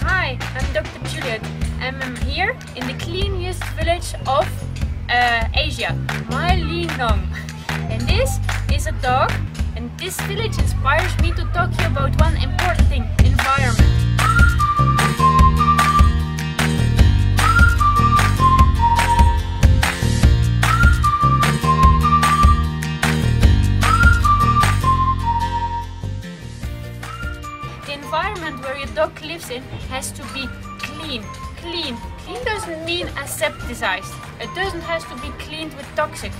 Hi, I'm Dr. Juliet and I'm here in the cleanest village of uh, Asia, Mawlynnong. And this is a dog and this village inspires me to talk to you about The environment where your dog lives in has to be clean. Clean. Clean doesn't mean asepticized. It doesn't have to be cleaned with toxic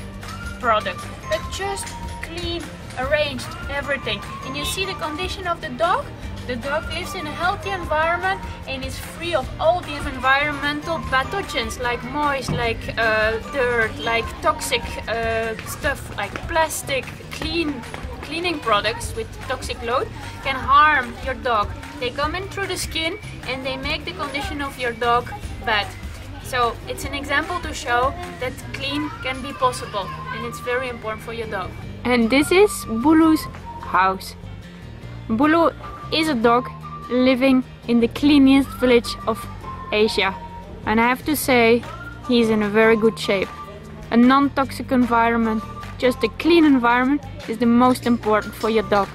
products, but just clean, arranged, everything. And you see the condition of the dog? The dog lives in a healthy environment and is free of all these environmental pathogens like moist, like uh, dirt, like toxic uh, stuff, like plastic, clean cleaning products with toxic load can harm your dog. They come in through the skin and they make the condition of your dog bad. So it's an example to show that clean can be possible and it's very important for your dog. And this is Bulu's house. Bulu is a dog living in the cleanest village of Asia. And I have to say, he's in a very good shape. A non-toxic environment just a clean environment is the most important for your dog.